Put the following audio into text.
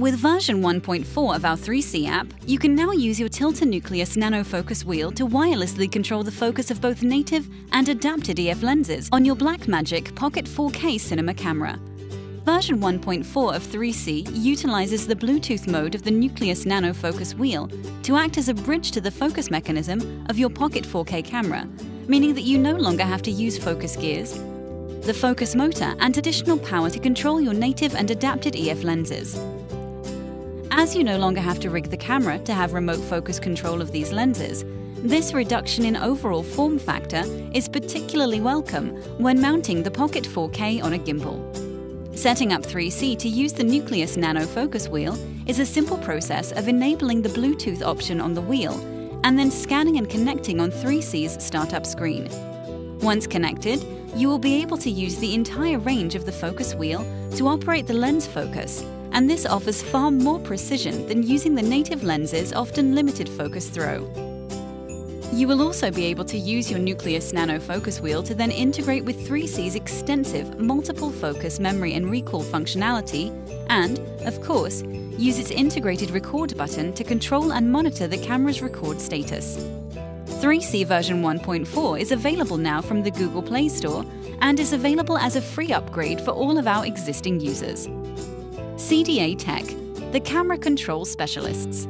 With version 1.4 of our 3C app, you can now use your Tilta-Nucleus Nano Focus wheel to wirelessly control the focus of both native and adapted EF lenses on your Blackmagic Pocket 4K cinema camera. Version 1.4 of 3C utilizes the Bluetooth mode of the Nucleus Nano Focus wheel to act as a bridge to the focus mechanism of your Pocket 4K camera, meaning that you no longer have to use focus gears, the focus motor and additional power to control your native and adapted EF lenses. As you no longer have to rig the camera to have remote focus control of these lenses, this reduction in overall form factor is particularly welcome when mounting the Pocket 4K on a gimbal. Setting up 3C to use the Nucleus Nano Focus wheel is a simple process of enabling the Bluetooth option on the wheel and then scanning and connecting on 3C's startup screen. Once connected, you will be able to use the entire range of the focus wheel to operate the lens focus and this offers far more precision than using the native lens's often limited focus throw. You will also be able to use your Nucleus Nano focus wheel to then integrate with 3C's extensive multiple focus memory and recall functionality and, of course, use its integrated record button to control and monitor the camera's record status. 3C version 1.4 is available now from the Google Play Store and is available as a free upgrade for all of our existing users. CDA Tek, the camera control specialists.